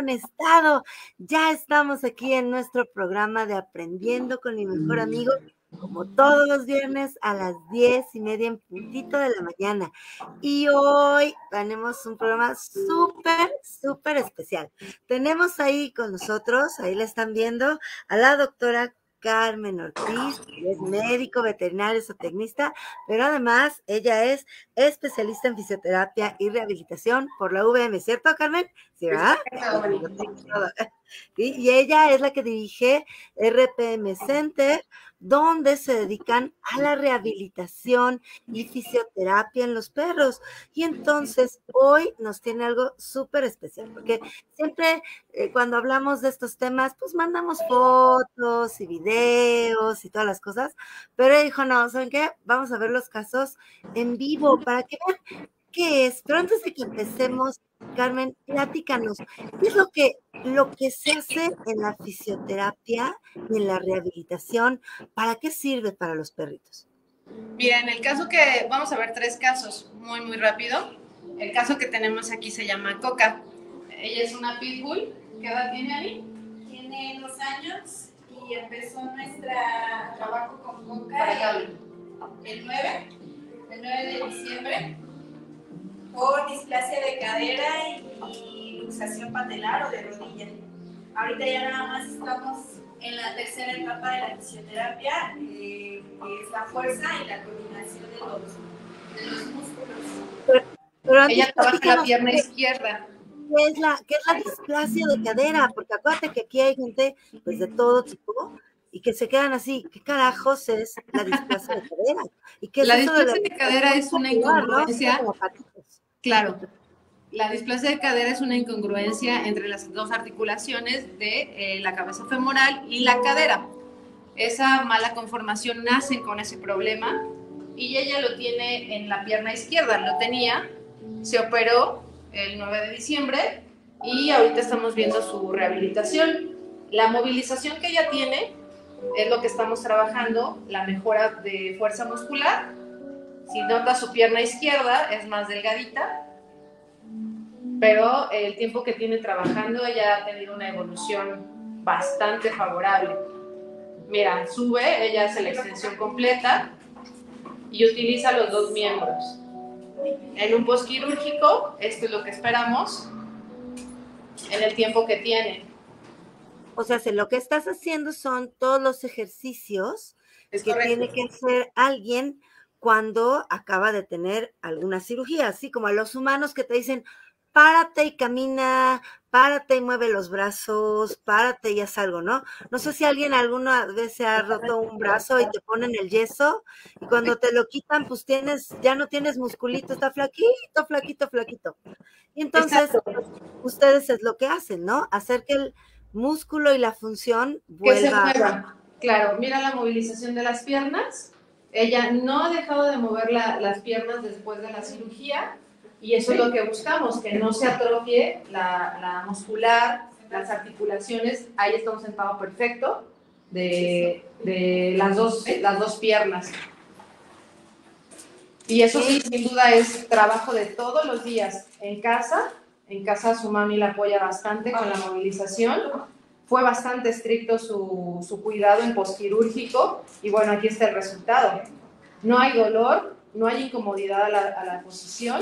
¿Cómo han estado? Ya estamos aquí en nuestro programa de Aprendiendo con mi mejor amigo, como todos los viernes a las diez y media en puntito de la mañana. Y hoy tenemos un programa súper, súper especial. Tenemos ahí con nosotros, ahí la están viendo, a la doctora Carmen Ortiz, es médico, veterinario, zootecnista, pero además ella es especialista en fisioterapia y rehabilitación por la VM, ¿cierto, Carmen? Sí, ¿verdad? Y ella es la que dirige RPM Center, donde se dedican a la rehabilitación y fisioterapia en los perros. Y entonces hoy nos tiene algo súper especial, porque siempre eh, cuando hablamos de estos temas, pues mandamos fotos y videos y todas las cosas, pero dijo, no, ¿saben qué? Vamos a ver los casos en vivo para que vean qué es. Pero antes de que empecemos, Carmen, platícanos, ¿qué es lo que, lo que se hace en la fisioterapia y en la rehabilitación? ¿Para qué sirve para los perritos? Mira, en el caso que, vamos a ver tres casos, muy, muy rápido. El caso que tenemos aquí se llama Coca. Ella es una pitbull. ¿Qué edad tiene ahí? Tiene dos años y empezó nuestro trabajo con Coca el, el 9, el 9 de diciembre por displasia de cadera y, luxación patelar o de rodilla. Ahorita ya nada más estamos en la tercera etapa de la fisioterapia, eh, que es la fuerza y la coordinación de los, de los músculos. Ella trabaja la pierna izquierda. ¿Qué es, la, ¿Qué es la displasia de cadera? Porque acuérdate que aquí hay gente pues, de todo tipo y que se quedan así, ¿qué carajos es la displasia de cadera? ¿Y qué la displasia de, cadera es una incongruencia. Claro. La displasia de cadera es una incongruencia entre las dos articulaciones de eh, la cabeza femoral y la cadera. Esa mala conformación nace con ese problema y ella lo tiene en la pierna izquierda. Lo tenía, se operó el 9 de diciembre y ahorita estamos viendo su rehabilitación. La movilización que ella tiene es lo que estamos trabajando, la mejora de fuerza muscular si nota su pierna izquierda es más delgadita, pero el tiempo que tiene trabajando ella ha tenido una evolución bastante favorable. Mira, sube, ella hace la extensión completa y utiliza los dos miembros. En un postquirúrgico, esto es lo que esperamos en el tiempo que tiene. O sea, lo que estás haciendo son todos los ejercicios que tiene que hacer alguien cuando acaba de tener alguna cirugía, así como a los humanos que te dicen, párate y camina, párate y mueve los brazos, párate y haz algo, ¿no? No sé si alguien alguna vez se ha roto un brazo y te ponen el yeso y cuando te lo quitan, pues tienes, ya no tienes musculito, está flaquito, flaquito, flaquito. Y entonces, ustedes es lo que hacen, ¿no? Hacer que el músculo y la función vuelva. Claro, mira la movilización de las piernas ella no ha dejado de mover las piernas después de la cirugía y eso es lo que buscamos, que no se atrofie la, muscular, las articulaciones. Ahí está un sentado perfecto de, las, dos, las dos piernas. Y eso sí, sin duda es trabajo de todos los días en casa. En casa su mami la apoya bastante con la movilización fue bastante estricto su, su cuidado en posquirúrgico y bueno, aquí está el resultado. No hay dolor, no hay incomodidad a la, a la posición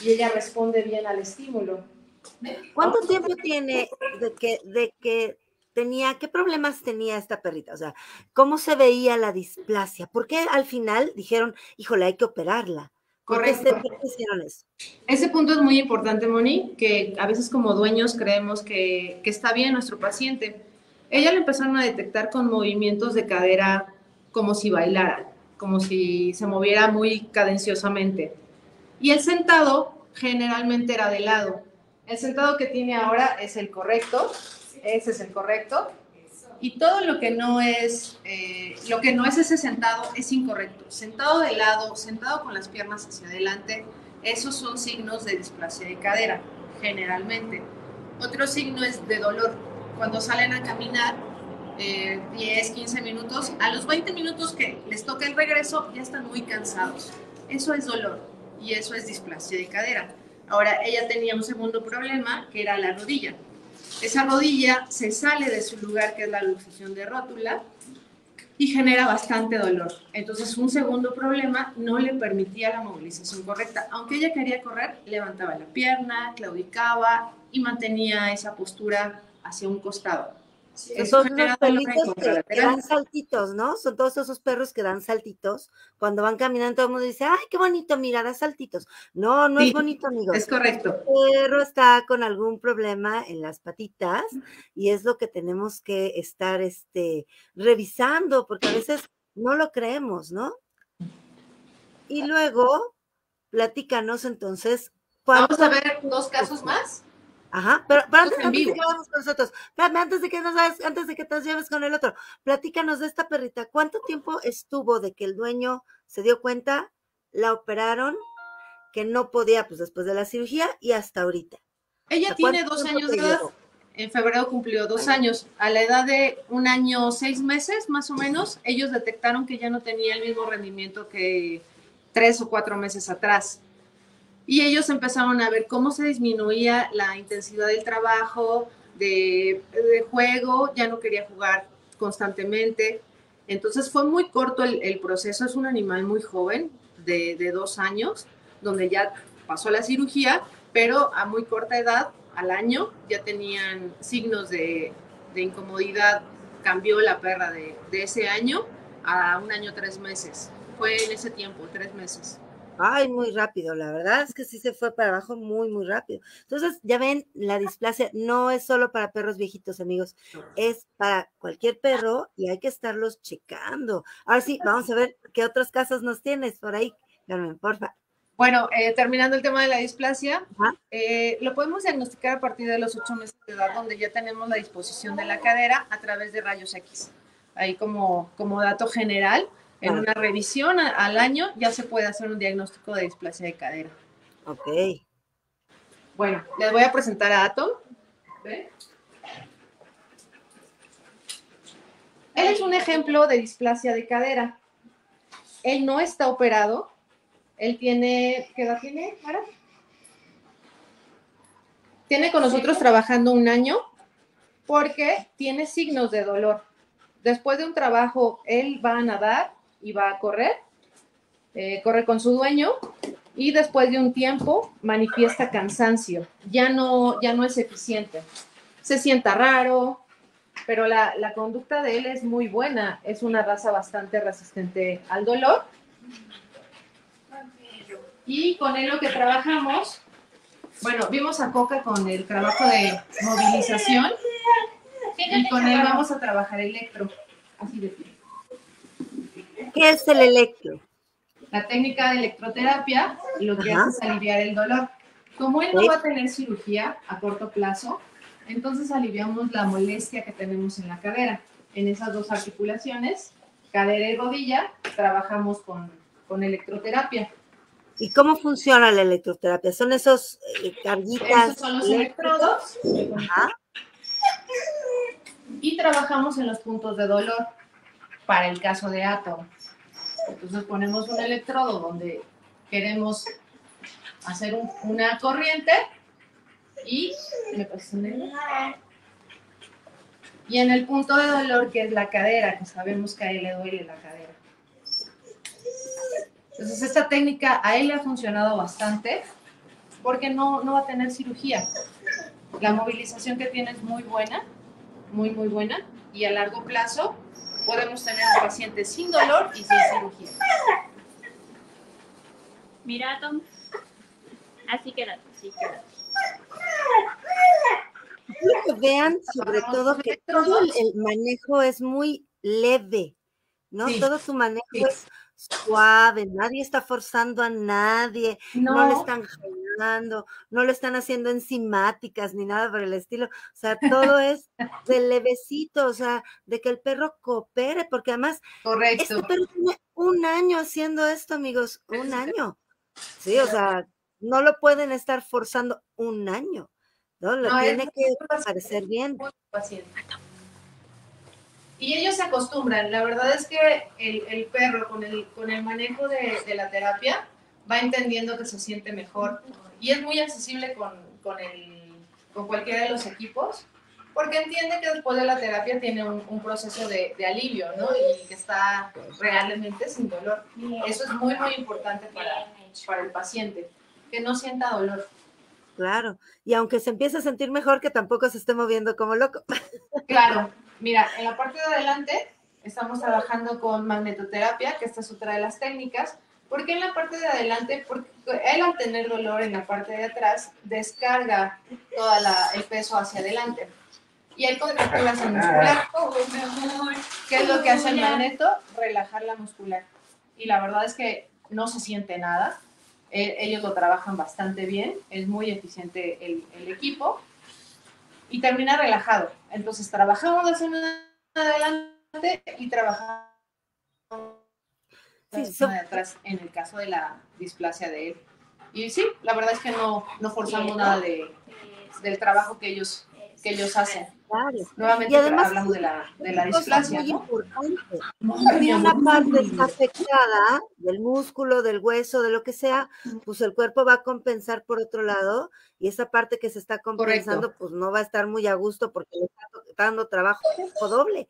y ella responde bien al estímulo. ¿Cuánto tiempo tiene de que, de que tenía, qué problemas tenía esta perrita? O sea, ¿cómo se veía la displasia? ¿Por qué al final dijeron, híjole, hay que operarla? Correcto. Ese punto es muy importante, Moni, que a veces como dueños creemos que, que está bien nuestro paciente. Ella le empezaron a detectar con movimientos de cadera como si bailara, como si se moviera muy cadenciosamente. Y el sentado generalmente era de lado. El sentado que tiene ahora es el correcto, ese es el correcto, y todo lo que no es, eh, lo que no es ese sentado es incorrecto. Sentado de lado, sentado con las piernas hacia adelante, esos son signos de displasia de cadera, generalmente. Otro signo es de dolor. Cuando salen a caminar, 10, eh, 15 minutos, a los 20 minutos que les toca el regreso ya están muy cansados. Eso es dolor y eso es displasia de cadera. Ahora, ella tenía un segundo problema que era la rodilla. Esa rodilla se sale de su lugar, que es la luxación de rótula, y genera bastante dolor. Entonces, un segundo problema no le permitía la movilización correcta. Aunque ella quería correr, levantaba la pierna, claudicaba y mantenía esa postura hacia un costado. Son los perritos que, dan saltitos, ¿no? Son todos esos perros que dan saltitos. Cuando van caminando, todo el mundo dice, ay, qué bonito, mira, da saltitos. No, no es bonito, amigo. Es correcto. El perro está con algún problema en las patitas y es lo que tenemos que estar este, revisando, porque a veces no lo creemos, ¿no? Y luego, platícanos entonces. Vamos a ver dos casos más. Ajá, pero, antes, de que vamos con nosotros, antes de que nos antes de que te lleves con el otro, platícanos de esta perrita, ¿cuánto tiempo estuvo de que el dueño se dio cuenta, la operaron, que no podía, pues después de la cirugía y hasta ahorita? Ella tiene dos años de edad. En febrero cumplió dos años. A la edad de un año, seis meses más o menos, ellos detectaron que ya no tenía el mismo rendimiento que tres o cuatro meses atrás y ellos empezaron a ver cómo se disminuía la intensidad del trabajo, de, juego, ya no quería jugar constantemente. Entonces fue muy corto el, proceso, es un animal muy joven, de, dos años, donde ya pasó la cirugía, pero a muy corta edad, al año, ya tenían signos de, incomodidad. Cambió la perra de, de ese año a un año, tres meses. Fue en ese tiempo, tres meses. Ay, muy rápido, la verdad es que sí se fue para abajo muy, muy rápido. Entonces, ya ven, la displasia no es solo para perros viejitos, amigos, es para cualquier perro y hay que estarlos checando. Ahora sí, vamos a ver qué otros casos nos tienes por ahí, Carmen, porfa. Bueno, eh, terminando el tema de la displasia, eh, lo podemos diagnosticar a partir de los ocho meses de edad, donde ya tenemos la disposición de la cadera a través de rayos X. Ahí como, como dato general, en una revisión al año ya se puede hacer un diagnóstico de displasia de cadera. Ok. Bueno, les voy a presentar a Atom. Él es un ejemplo de displasia de cadera. Él no está operado. Él tiene, ¿qué edad tiene, Mara? Tiene con nosotros trabajando un año porque tiene signos de dolor. Después de un trabajo, él va a nadar y va a correr, eh, corre con su dueño y después de un tiempo manifiesta cansancio, ya no, ya no es eficiente, se sienta raro, pero la, la conducta de él es muy buena, es una raza bastante resistente al dolor. Y con él lo que trabajamos, bueno, vimos a Coca con el trabajo de movilización y con él vamos a trabajar electro, así de pie. ¿Qué es el electro? La técnica de electroterapia lo que hace es aliviar el dolor. Como él no va a tener cirugía a corto plazo, entonces aliviamos la molestia que tenemos en la cadera. En esas dos articulaciones, cadera y rodilla, trabajamos con, con electroterapia. ¿Y cómo funciona la electroterapia? ¿Son esos eh, carguitas? Esos son los electrodos. Y trabajamos en los puntos de dolor para el caso de átomo. Entonces ponemos un electrodo donde queremos hacer una corriente y y en el punto de dolor que es la cadera, que sabemos que a él le duele la cadera. Entonces esta técnica a él le ha funcionado bastante porque no, no va a tener cirugía. La movilización que tiene es muy buena, muy, muy buena y a largo plazo podemos tener un paciente sin dolor y sin cirugía. Mira, Tom. Así queda, así queda. vean sobre todo que todo el manejo es muy leve, ¿no? Todo su manejo es suave, nadie está forzando a nadie, no, le están jalando, no lo están haciendo enzimáticas ni nada por el estilo. O sea, todo es de levecito, o sea, de que el perro coopere, porque además, este perro tiene un año haciendo esto, amigos, un año. Sí, o sea, no lo pueden estar forzando un año, ¿no? Lo tiene que parecer bien. Y ellos se acostumbran. La verdad es que el, perro con el, con el manejo de, la terapia va entendiendo que se siente mejor. Y es muy accesible con, con, con cualquiera de los equipos, porque entiende que después de la terapia tiene un, proceso de, alivio, ¿no? Y que está realmente sin dolor. Eso es muy, muy importante para, para el paciente, que no sienta dolor. Claro, y aunque se empiece a sentir mejor, que tampoco se esté moviendo como loco. Claro, Mira, en la parte de adelante estamos trabajando con magnetoterapia, que esta es otra de las técnicas, porque en la parte de adelante, porque él al tener dolor en la parte de atrás, descarga todo el peso hacia adelante. Y hay contracturación muscular. ¿Qué es lo que hace el magneto? Relajar la muscular. Y la verdad es que no se siente nada. E, ellos lo trabajan bastante bien, es muy eficiente el, el equipo y termina relajado. Entonces trabajamos hacia adelante y trabajamos sí, atrás en el caso de la displasia de él. Y sí, la verdad es que no, no forzamos nada de, del trabajo que ellos, que ellos hacen. Nuevamente hablamos de la, de la displasia. Muy importante. Si una parte está afectada del músculo, del hueso, de lo que sea, pues el cuerpo va a compensar por otro lado y esa parte que se está compensando, pues no va a estar muy a gusto porque le está dando trabajo doble.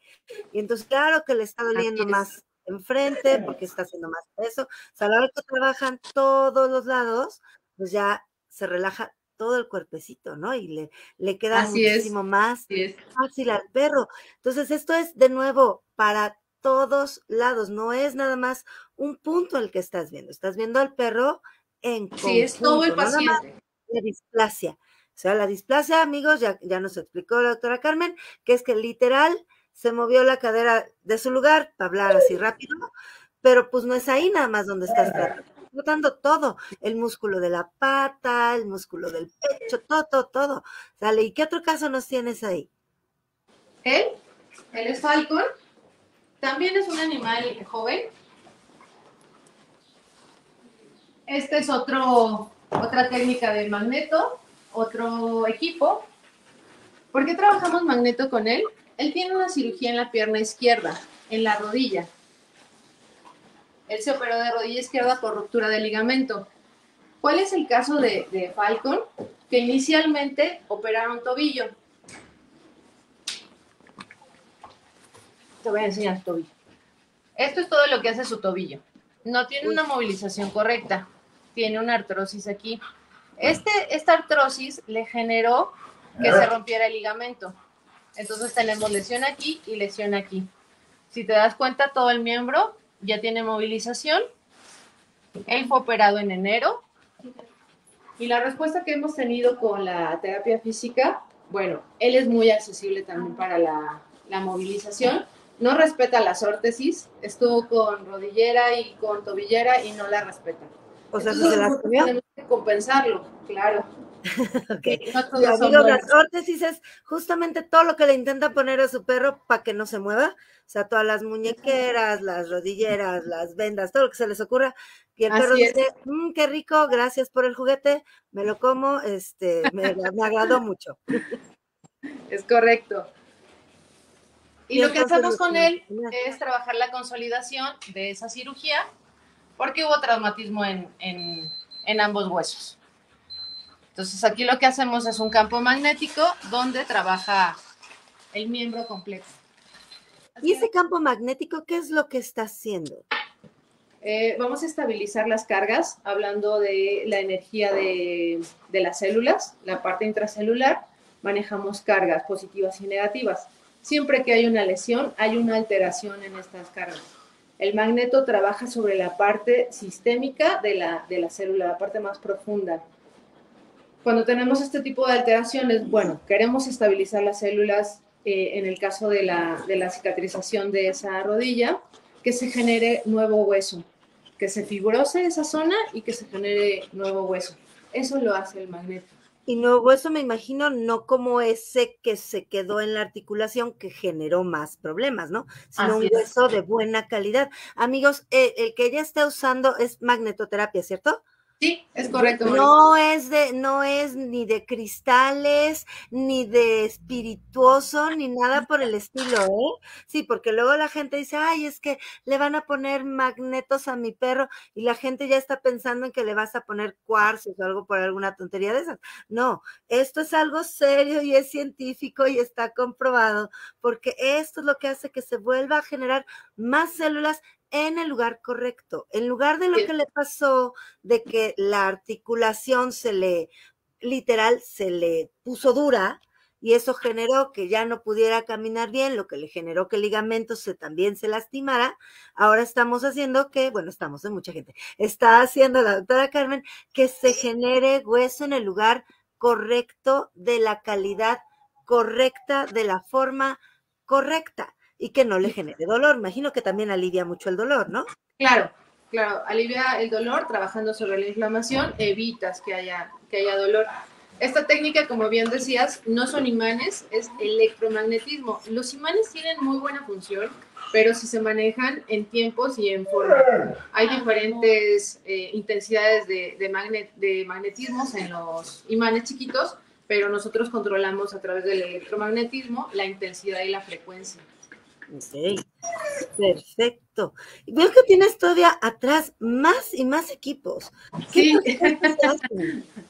Y entonces, claro que le está doliendo más enfrente porque está haciendo más peso. O sea, a la hora que trabajan todos los lados, pues ya se relaja todo el cuerpecito, ¿no? Y le, le queda muchísimo más fácil al perro. Entonces, esto es de nuevo para todos lados, no es nada más un punto el que estás viendo, estás viendo al perro en Sí, es todo el paciente. la displasia. O sea, la displasia, amigos, ya, ya nos explicó la doctora Carmen, que es que literal se movió la cadera de su lugar, para hablar así rápido, pero pues no es ahí nada más donde estás tratando explotando todo, el músculo de la pata, el músculo del pecho, todo, todo, todo. Sale, ¿y qué otro caso nos tienes ahí? Él, él es Falcon, también es un animal joven. Este es otro, otra técnica de magneto, otro equipo. ¿Por qué trabajamos magneto con él? Él tiene una cirugía en la pierna izquierda, en la rodilla. Él se operó de rodilla izquierda por ruptura de ligamento. ¿Cuál es el caso de, Falcon? Que inicialmente operaron tobillo. Te voy a enseñar tobillo. Esto es todo lo que hace su tobillo. No tiene una movilización correcta. Tiene una artrosis aquí. Este, esta artrosis le generó que se rompiera el ligamento. Entonces tenemos lesión aquí y lesión aquí. Si te das cuenta, todo el miembro ya tiene movilización. Él fue operado en enero. Y la respuesta que hemos tenido con la terapia física, bueno, él es muy accesible también para la, movilización. No respeta las órtesis, estuvo con rodillera y con tobillera y no la respeta. O sea, se las Tenemos que compensarlo, claro. okay. las órtesis es justamente todo lo que le intenta poner a su perro para que no se mueva. O sea, todas las muñequeras, las rodilleras, las vendas, todo lo que se les ocurra. Y el perro dice, mmm, qué rico, gracias por el juguete, me lo como, este, me, me agradó mucho. Es correcto. Y, lo que hacemos con él es trabajar la consolidación de esa cirugía, porque hubo traumatismo en, en, en ambos huesos. Entonces aquí lo que hacemos es un campo magnético donde trabaja el miembro completo. ¿Y ese campo magnético qué es lo que está haciendo? Eh, vamos a estabilizar las cargas, hablando de la energía de, de, las células, la parte intracelular, manejamos cargas positivas y negativas. Siempre que hay una lesión, hay una alteración en estas cargas. El magneto trabaja sobre la parte sistémica de la, de la célula, la parte más profunda. Cuando tenemos este tipo de alteraciones, bueno, queremos estabilizar las células eh, en el caso de la, de la cicatrización de esa rodilla, que se genere nuevo hueso. que se fibrose esa zona y que se genere nuevo hueso. Eso lo hace el magneto. Y nuevo hueso me imagino no como ese que se quedó en la articulación que generó más problemas, ¿no? Sino un hueso de buena calidad. Amigos, eh, el que ella está usando es magnetoterapia, ¿cierto? Sí, es correcto. No es de, no es ni de cristales, ni de espirituoso, ni nada por el estilo, ¿eh? Sí, porque luego la gente dice, ay, es que le van a poner magnetos a mi perro, y la gente ya está pensando en que le vas a poner cuarzos o algo por alguna tontería de esas. No, esto es algo serio y es científico y está comprobado, porque esto es lo que hace que se vuelva a generar más células en el lugar correcto. En lugar de lo que le pasó de que la articulación se le, literal, se le puso dura y eso generó que ya no pudiera caminar bien, lo que le generó que el ligamento se, también se lastimara. Ahora estamos haciendo que, bueno, estamos de mucha gente, está haciendo la doctora Carmen que se genere hueso en el lugar correcto, de la calidad correcta, de la forma correcta y que no le genere dolor. Imagino que también alivia mucho el dolor, ¿no? Claro, claro, alivia el dolor trabajando sobre la inflamación, evitas que haya, que haya dolor. Esta técnica, como bien decías, no son imanes, es electromagnetismo. Los imanes tienen muy buena función, pero si se manejan en tiempos y en forma. Hay diferentes eh, intensidades de, de, de magnetismos en los imanes chiquitos, pero nosotros controlamos a través del electromagnetismo la intensidad y la frecuencia. Ok, perfecto. Veo que tienes todavía atrás más y más equipos. Sí.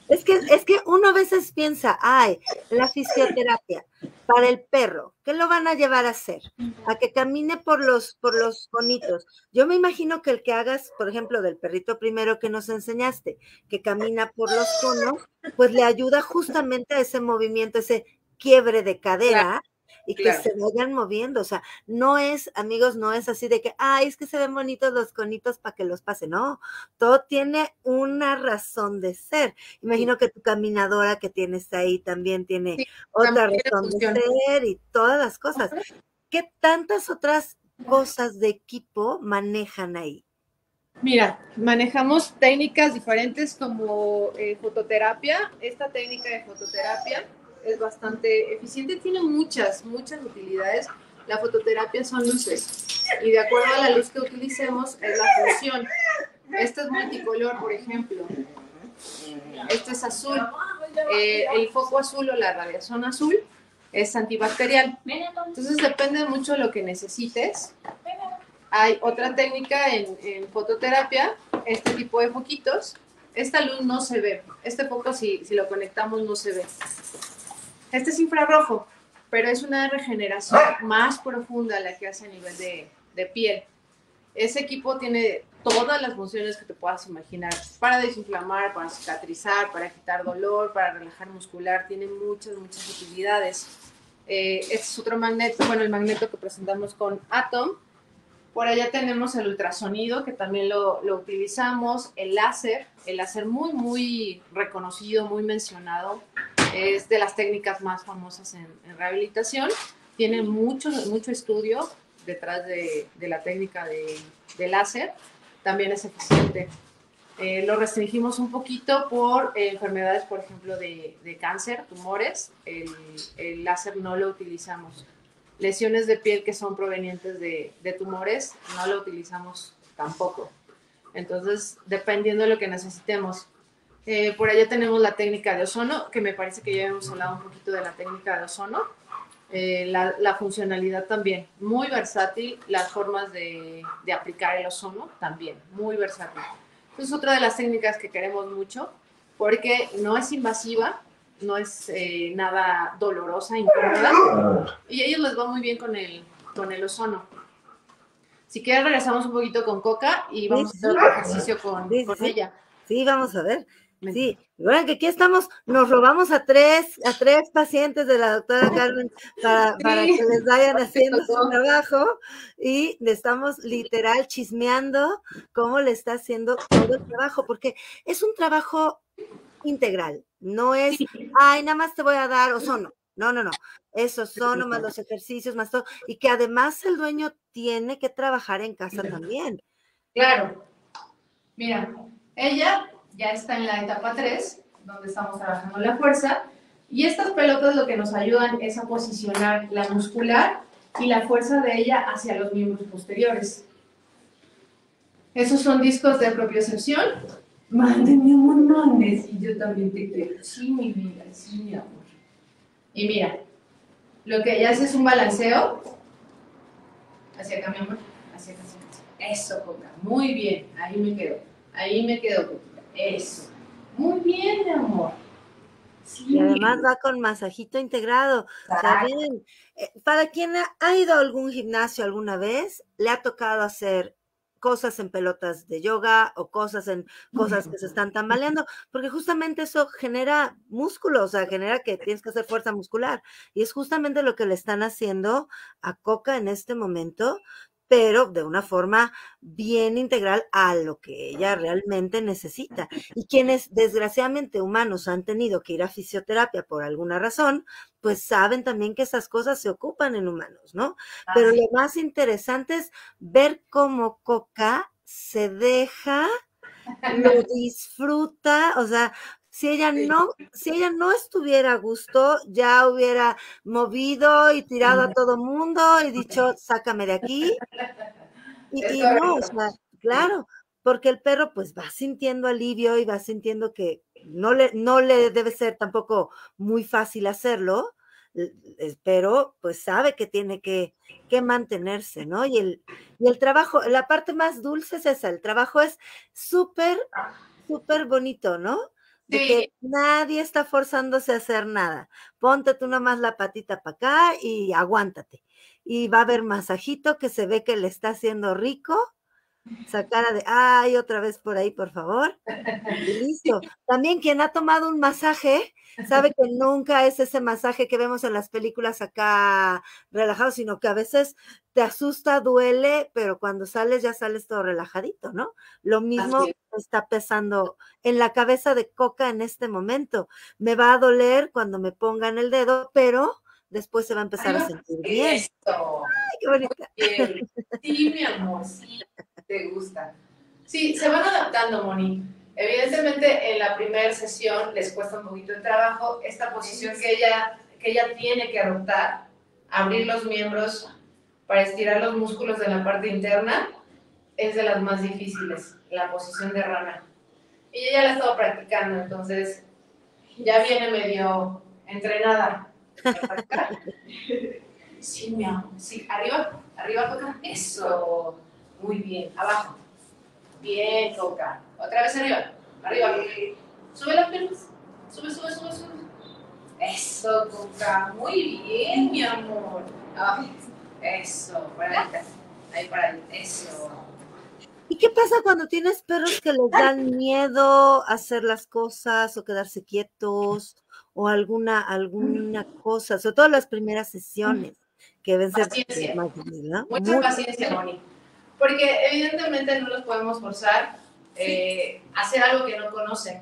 Es que, es que uno a veces piensa, ay, la fisioterapia para el perro, ¿qué lo van a llevar a hacer? A que camine por los, por los conitos. Yo me imagino que el que hagas, por ejemplo, del perrito primero que nos enseñaste, que camina por los conos, pues le ayuda justamente a ese movimiento, ese quiebre de cadera y que se vayan moviendo. O sea, no es, amigos, no es así de que, ay, es que se ven bonitos los conitos para que los pase. No, todo tiene una razón de ser. Imagino que tu caminadora que tienes ahí también tiene otra razón de ser y todas las cosas. ¿Qué tantas otras cosas de equipo manejan ahí? Mira, manejamos técnicas diferentes como eh, fototerapia. Esta técnica de fototerapia es bastante eficiente, tiene muchas, muchas utilidades. La fototerapia son luces y de acuerdo a la luz que utilicemos es la función. Este es multicolor, por ejemplo. Este es azul. Eh, el foco azul o la radiación azul es antibacterial. Entonces depende mucho de lo que necesites. Hay otra técnica en, en fototerapia, este tipo de foquitos. Esta luz no se ve. Este foco si, si lo conectamos no se ve. Este es infrarrojo, pero es una regeneración más profunda la que hace a nivel de, de piel. Ese equipo tiene todas las funciones que te puedas imaginar, para desinflamar, para cicatrizar, para quitar dolor, para relajar muscular, tiene muchas, muchas utilidades. Eh, este es otro magneto, bueno, el magneto que presentamos con Atom. Por allá tenemos el ultrasonido, que también lo, lo utilizamos, el láser, el láser muy, muy reconocido, muy mencionado es de las técnicas más famosas en, rehabilitación. Tiene mucho, mucho estudio detrás de, la técnica de, láser. También es eficiente. Eh, lo restringimos un poquito por eh, enfermedades, por ejemplo, de, cáncer, tumores. El, el, láser no lo utilizamos. Lesiones de piel que son provenientes de, tumores, no lo utilizamos tampoco. Entonces, dependiendo de lo que necesitemos. Eh, por allá tenemos la técnica de ozono, que me parece que ya hemos hablado un poquito de la técnica de ozono. Eh, la, funcionalidad también, muy versátil, las formas de, aplicar el ozono también, muy versátil. Es otra de las técnicas que queremos mucho, porque no es invasiva, no es eh, nada dolorosa, incómoda, y a ellos les va muy bien con el, con el ozono. Si quieres regresamos un poquito con Coca y vamos a hacer otro ejercicio con, con ella. Sí, vamos a ver. Sí, bueno, que aquí estamos, nos robamos a tres, a tres pacientes de la doctora Carmen para, para que les vayan haciendo su trabajo y le estamos literal chismeando cómo le está haciendo todo el trabajo, porque es un trabajo integral, no es, ay, nada más te voy a dar ozono. No, no, no. Esos son más los ejercicios, más todo. Y que además el dueño tiene que trabajar en casa también. Claro. Mira, ella ya está en la etapa 3, donde estamos trabajando la fuerza, y estas pelotas lo que nos ayudan es a posicionar la muscular y la fuerza de ella hacia los miembros posteriores. Esos son discos de propiocepción. Mándenme monones y yo también te creo. Sí, mi vida, sí, mi amor. Y mira, lo que ella hace es un balanceo. Hacia acá, mi amor. Hacia acá, hacia acá. Eso, Coca. Muy bien. Ahí me quedo. Ahí me quedo, Coca. Eso. Muy bien, mi amor. Y además va con masajito integrado. Eh, para quien ha ido a algún gimnasio alguna vez, le ha tocado hacer cosas en pelotas de yoga o cosas en cosas que se están tambaleando, porque justamente eso genera músculo, o sea, genera que tienes que hacer fuerza muscular. Y es justamente lo que le están haciendo a Coca en este momento, pero de una forma bien integral a lo que ella realmente necesita. Y quienes desgraciadamente humanos han tenido que ir a fisioterapia por alguna razón, pues saben también que esas cosas se ocupan en humanos, ¿no? Pero lo más interesante es ver cómo Coca se deja, lo disfruta, o sea, si ella no, si ella no estuviera a gusto, ya hubiera movido y tirado a todo mundo y dicho, sácame de aquí. Y, no, o sea, claro, porque el perro pues va sintiendo alivio y va sintiendo que no le, no le debe ser tampoco muy fácil hacerlo, pero pues sabe que tiene que, que mantenerse, ¿no? Y el, y el trabajo, la parte más dulce es esa, el trabajo es súper, súper bonito, ¿no? De que nadie está forzándose a hacer nada. Ponte tú nomás la patita para acá y aguántate. Y va a haber masajito que se ve que le está haciendo rico. Esa cara de, ay, otra vez por ahí, por favor. Y listo. También quien ha tomado un masaje sabe que nunca es ese masaje que vemos en las películas acá relajado, sino que a veces te asusta, duele, pero cuando sales ya sales todo relajadito, ¿no? Lo mismo está pesando en la cabeza de Coca en este momento. Me va a doler cuando me pongan el dedo, pero después se va a empezar a sentir bien. Ay, qué bonita. Sí, mi amor, sí, te gusta. Sí, se van adaptando, Moni. Evidentemente, en la primera sesión les cuesta un poquito de trabajo esta posición que ella, que ella tiene que adoptar, abrir los miembros para estirar los músculos de la parte interna, es de las más difíciles, la posición de rana. Y ella la ha estado practicando, entonces ya viene medio entrenada. Sí, mi amor. Sí, arriba, arriba, toca. Eso. Muy bien. Abajo. Bien, toca. Otra vez arriba. Arriba. Sube las piernas. Sube, sube, sube, sube. Eso, toca. Muy bien, mi amor. Abajo. Eso. Para ahí. Ahí para. Eso. ¿Y qué pasa cuando tienes perros que les dan miedo hacer las cosas o quedarse quietos o alguna, alguna cosa, sobre todo las primeras sesiones que deben ser paciencia. Mucha paciencia, Moni. Porque evidentemente no los podemos forzar eh, a hacer algo que no conocen.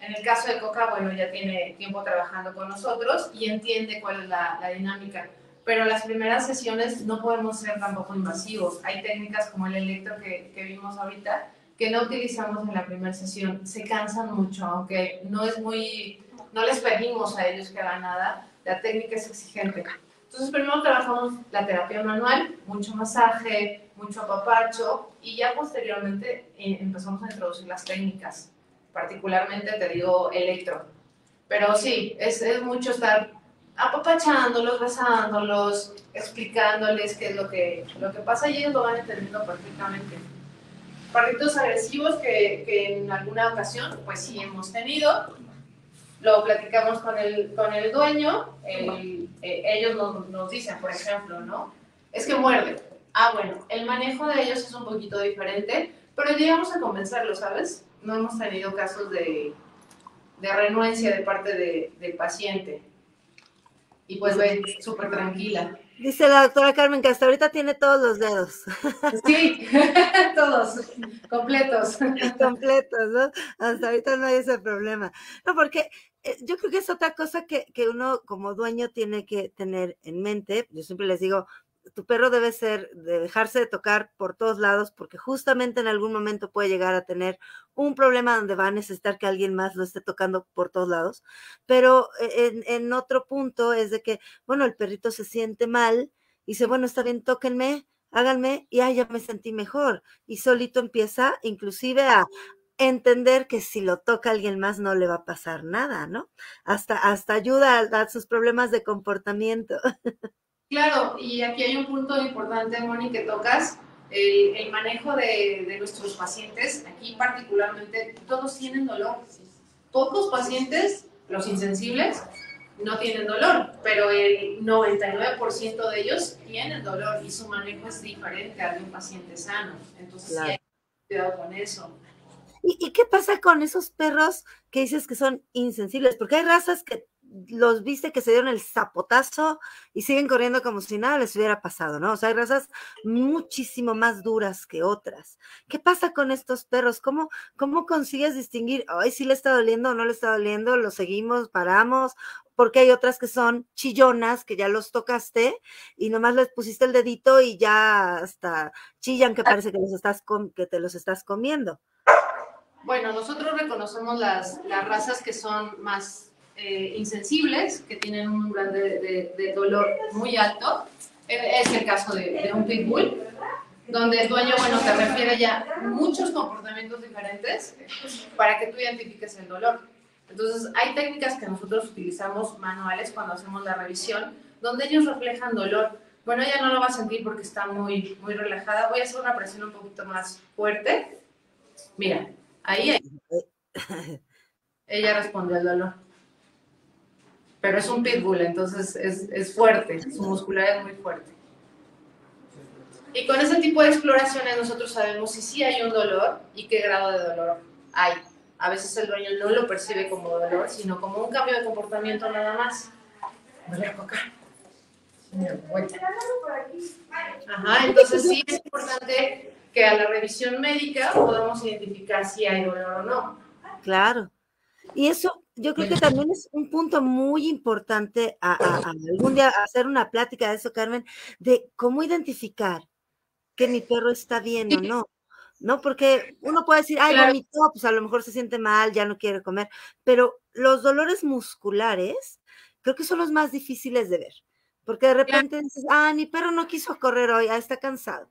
En el caso de Coca, bueno, ya tiene tiempo trabajando con nosotros y entiende cuál es la, la dinámica pero las primeras sesiones no podemos ser tampoco invasivos. Hay técnicas como el electro que, que vimos ahorita que no utilizamos en la primera sesión. Se cansan mucho, aunque no es muy, no les pedimos a ellos que hagan nada, la técnica es exigente. Entonces primero trabajamos la terapia manual, mucho masaje, mucho apapacho y ya posteriormente eh, empezamos a introducir las técnicas, particularmente te digo electro. Pero sí, es, es mucho estar apapachándolos, besándolos, explicándoles qué es lo que, lo que pasa y ellos lo van entendiendo perfectamente. Perritos agresivos que, que, en alguna ocasión, pues sí hemos tenido, lo platicamos con el, con el dueño, eh, ellos nos, nos, dicen, por ejemplo, ¿no? Es que muerde. Ah, bueno, el manejo de ellos es un poquito diferente, pero llegamos a convencerlos, ¿sabes? No hemos tenido casos de, de renuencia de parte de, del paciente y pues ve súper tranquila. Dice la doctora Carmen que hasta ahorita tiene todos los dedos. Sí, todos, completos. Completos, ¿no? Hasta ahorita no hay ese problema. No, porque eh, yo creo que es otra cosa que, que uno como dueño tiene que tener en mente. Yo siempre les digo, tu perro debe ser de dejarse de tocar por todos lados porque justamente en algún momento puede llegar a tener un problema donde va a necesitar que alguien más lo esté tocando por todos lados. Pero e, en, otro punto es de que, bueno, el perrito se siente mal y dice, bueno, está bien, tóquenme, háganme y ya me sentí mejor. Y solito empieza inclusive a, entender que si lo toca alguien más no le va a pasar nada, ¿no? Hasta, hasta ayuda a, a sus problemas de comportamiento. Claro, y aquí hay un punto importante, Moni, que tocas, el, manejo de, de, nuestros pacientes. Aquí particularmente todos tienen dolor. Pocos pacientes, los insensibles, no tienen dolor, pero el 99% de ellos tienen dolor y su manejo es diferente al de un paciente sano. Entonces, hay cuidado con eso. ¿Y, ¿Y, qué pasa con esos perros que dices que son insensibles? Porque hay razas que los viste que se dieron el zapotazo y siguen corriendo como si nada les hubiera pasado, ¿no? O sea, hay razas muchísimo más duras que otras. ¿Qué pasa con estos perros? ¿Cómo, cómo consigues distinguir, ay, si le está doliendo o no le está doliendo? ¿Lo seguimos, paramos? Porque hay otras que son chillonas, que ya los tocaste y nomás les pusiste el dedito y ya hasta chillan que parece que, los estás que te los estás comiendo. Bueno, nosotros reconocemos las, las razas que son más eh, insensibles, que tienen un umbral de, dolor muy alto. E, es el caso de, un pitbull, donde el dueño, bueno, te refiere ya muchos comportamientos diferentes para que tú identifiques el dolor. Entonces, hay técnicas que nosotros utilizamos manuales cuando hacemos la revisión, donde ellos reflejan dolor. Bueno, ella no lo va a sentir porque está muy, muy relajada. Voy a hacer una presión un poquito más fuerte. Mira, ahí ella respondió al dolor pero es un pitbull, entonces es, es fuerte, su muscular es muy fuerte. Y con ese tipo de exploraciones nosotros sabemos si sí hay un dolor y qué grado de dolor hay. A veces el dueño no lo percibe como dolor, sino como un cambio de comportamiento nada más. Voy a cocar. Ajá, entonces sí es importante que a la revisión médica podamos identificar si hay dolor o no. Claro. Y eso yo creo que también es un punto muy importante a, algún día hacer una plática de eso, Carmen, de cómo identificar que mi perro está bien o no. ¿No? Porque uno puede decir, ay, vomitó, pues a lo mejor se siente mal, ya no quiere comer, pero los dolores musculares creo que son los más difíciles de ver, porque de repente dices, ah, mi perro no quiso correr hoy, ah, está cansado.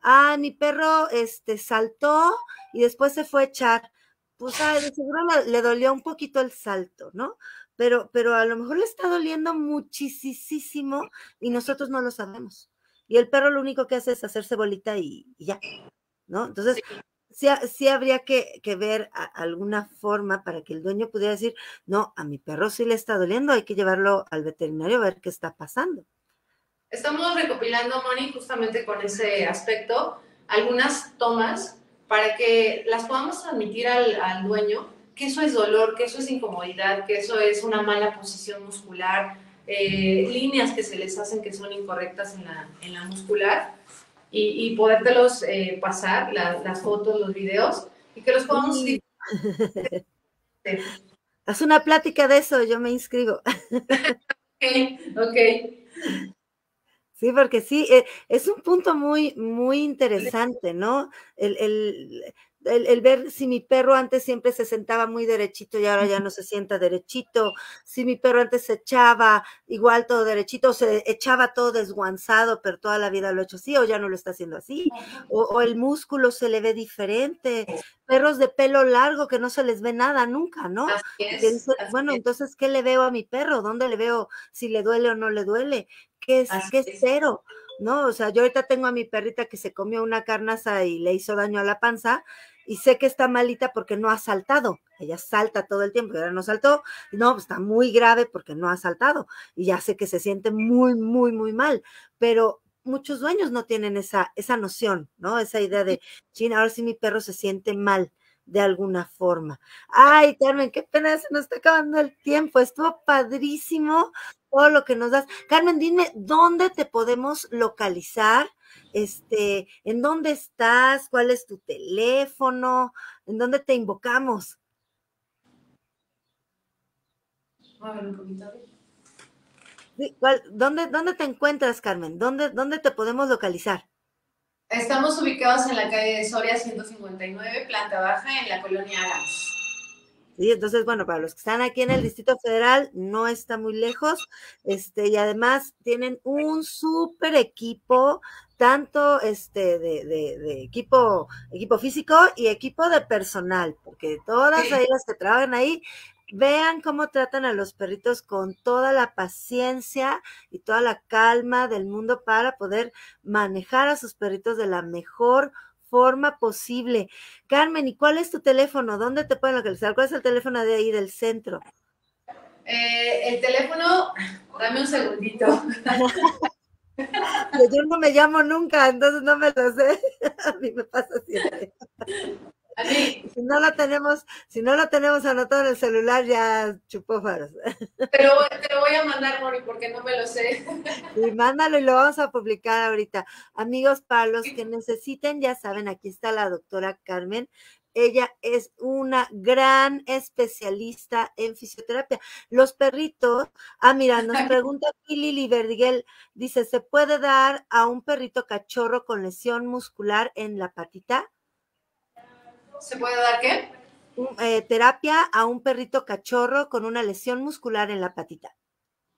Ah, mi perro este, saltó y después se fue a echar pues de seguro le, dolió un poquito el salto, ¿no? Pero, pero a lo mejor le está doliendo muchísimo y nosotros no lo sabemos. Y el perro lo único que hace es hacerse bolita y, ya, ¿no? Entonces, sí, sí, habría que, ver alguna forma para que el dueño pudiera decir, no, a mi perro sí le está doliendo, hay que llevarlo al veterinario a ver qué está pasando. Estamos recopilando, Moni, justamente con ese aspecto, algunas tomas para que las podamos transmitir al, dueño, que eso es dolor, que eso es incomodidad, que eso es una mala posición muscular, eh, líneas que se les hacen que son incorrectas en la, en la muscular y, y podértelos eh, pasar, las fotos, los videos, y que los podamos... Haz una plática de eso, yo me inscribo. ok, ok. Sí, porque sí, eh, es un punto muy, muy interesante, ¿no? El, el, el, ver si mi perro antes siempre se sentaba muy derechito y ahora ya no se sienta derechito, si mi perro antes se echaba igual todo derechito, se echaba todo desguanzado, pero toda la vida lo ha hecho así o ya no lo está haciendo así, o, el músculo se le ve diferente, perros de pelo largo que no se les ve nada nunca, ¿no? bueno, entonces, ¿qué le veo a mi perro? ¿Dónde le veo si le duele o no le duele? ¿Qué es, qué es cero? ¿no? O sea, yo ahorita tengo a mi perrita que se comió una carnaza y le hizo daño a la panza y sé que está malita porque no ha saltado. Ella salta todo el tiempo y ahora no saltó. No, está muy grave porque no ha saltado y ya sé que se siente muy, muy, muy mal, pero muchos dueños no tienen esa, esa noción, ¿no? Esa idea de, china, ahora sí mi perro se siente mal de alguna forma. Ay, Carmen, qué pena, se nos está acabando el tiempo. Estuvo padrísimo todo lo que nos das. Carmen, dime, ¿dónde te podemos localizar? Este, ¿en dónde estás? ¿Cuál es tu teléfono? ¿En dónde te invocamos? A ver un poquito. dónde, ¿Dónde te encuentras, Carmen? ¿Dónde, ¿Dónde te podemos localizar? Estamos ubicados en la calle de Soria 159, planta baja, en la colonia Alas. Sí, entonces, bueno, para los que están aquí en el Distrito Federal, no está muy lejos, este, y además tienen un súper equipo, tanto este de, de, equipo, equipo físico y equipo de personal, porque todas ellas que trabajan ahí vean cómo tratan a los perritos con toda la paciencia y toda la calma del mundo para poder manejar a sus perritos de la mejor forma posible. Carmen, ¿y cuál es tu teléfono? ¿Dónde te pueden localizar? ¿Cuál es el teléfono de ahí del centro? Eh, el teléfono, dame un segundito. Yo no me llamo nunca, entonces no me lo sé. A mí me pasa siempre. Si no lo tenemos, si no lo tenemos anotado en el celular, ya chupó faros. Pero te lo voy a mandar, Mori, porque no me lo sé. Y mándalo y lo vamos a publicar ahorita. Amigos, para los que necesiten, ya saben, aquí está la doctora Carmen. Ella es una gran especialista en fisioterapia. Los perritos, ah, mira, nos pregunta aquí Lili Verdiguel, dice, ¿se puede dar a un perrito cachorro con lesión muscular en la patita? ¿Se puede dar qué? Eh, terapia a un perrito cachorro con una lesión muscular en la patita.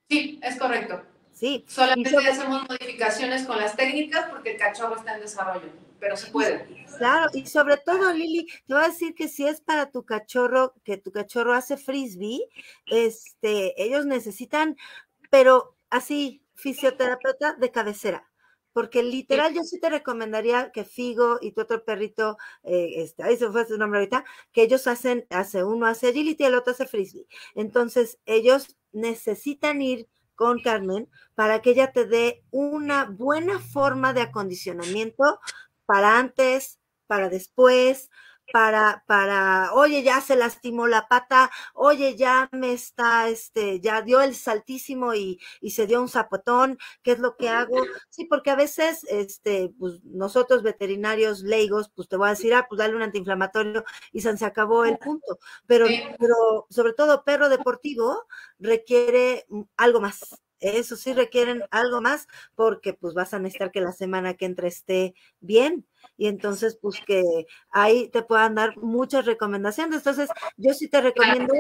Sí, es correcto. Sí. Solamente hacemos modificaciones con las técnicas porque el cachorro está en desarrollo, pero se puede. Claro, y sobre todo, Lili, te voy a decir que si es para tu cachorro, que tu cachorro hace frisbee, este, ellos necesitan, pero así, fisioterapeuta de cabecera porque literal yo sí te recomendaría que Figo y tu otro perrito, eh, este, ahí se fue su nombre ahorita, que ellos hacen, hace uno hace agility y el otro hace frisbee. Entonces, ellos necesitan ir con Carmen para que ella te dé una buena forma de acondicionamiento para antes, para después, para, para, oye, ya se lastimó la pata, oye, ya me está, este, ya dio el saltísimo y, y se dio un zapotón, ¿qué es lo que hago? Sí, porque a veces, este, pues nosotros veterinarios leigos, pues te voy a decir, ah, pues dale un antiinflamatorio y se acabó el punto. Pero, pero sobre todo perro deportivo requiere algo más. Eso sí requieren algo más porque pues vas a necesitar que la semana que entra esté bien y entonces pues que ahí te puedan dar muchas recomendaciones. Entonces yo sí te recomiendo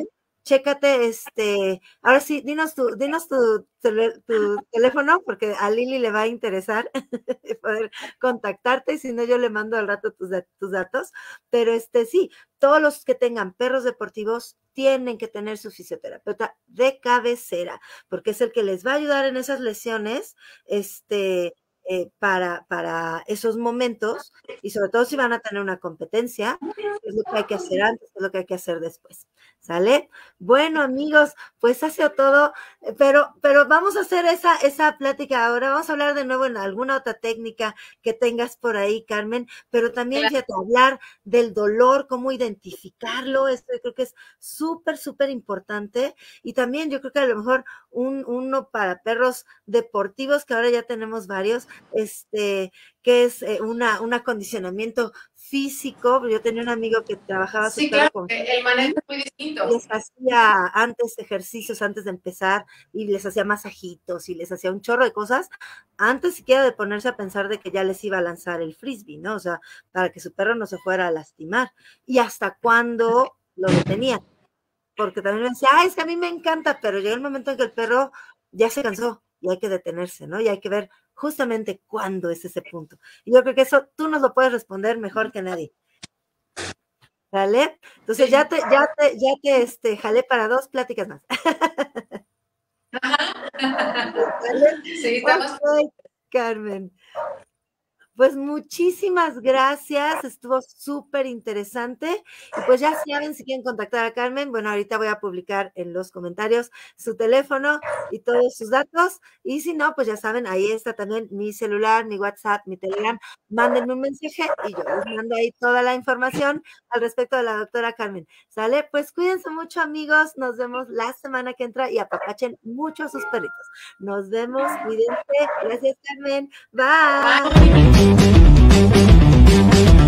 chécate, este, ahora sí, dinos tu, dinos tu, teléfono, porque a Lili le va a interesar poder contactarte, y si no, yo le mando al rato tus, tus datos. Pero este sí, todos los que tengan perros deportivos tienen que tener su fisioterapeuta de cabecera, porque es el que les va a ayudar en esas lesiones, este, eh, para, para esos momentos y sobre todo si van a tener una competencia, es lo que hay que hacer antes, es lo que hay que hacer después. ¿Sale? Bueno, amigos, pues ha sido todo, eh, pero, pero vamos a hacer esa, esa plática ahora. Vamos a hablar de nuevo en alguna otra técnica que tengas por ahí, Carmen, pero también fíjate, hablar del dolor, cómo identificarlo. Esto yo creo que es súper, súper importante. Y también yo creo que a lo mejor un, uno para perros deportivos, que ahora ya tenemos varios, este, que es eh, una, un acondicionamiento físico. Yo tenía un amigo que trabajaba sí, claro, con el manejo es muy distinto. Les hacía antes ejercicios, antes de empezar, y les hacía masajitos y les hacía un chorro de cosas, antes siquiera de ponerse a pensar de que ya les iba a lanzar el frisbee, ¿no? O sea, para que su perro no se fuera a lastimar. Y hasta cuándo lo detenía. Porque también me decía, ah, es que a mí me encanta, pero llega el momento en que el perro ya se cansó y hay que detenerse, ¿no? Y hay que ver justamente cuándo es ese punto. Y yo creo que eso tú nos lo puedes responder mejor que nadie. ¿Vale? Entonces ya te, ya te, ya te este, jalé para dos pláticas más. ¿Vale? Sí, estamos. Carmen. Pues muchísimas gracias, estuvo súper interesante. Y pues ya saben, si quieren contactar a Carmen, bueno, ahorita voy a publicar en los comentarios su teléfono y todos sus datos. Y si no, pues ya saben, ahí está también mi celular, mi WhatsApp, mi Telegram. Mándenme un mensaje y yo les mando ahí toda la información al respecto de la doctora Carmen. ¿Sale? Pues cuídense mucho, amigos. Nos vemos la semana que entra y apapachen mucho a sus perritos. Nos vemos, cuídense. Gracias, Carmen. Bye. Bye. Thank you.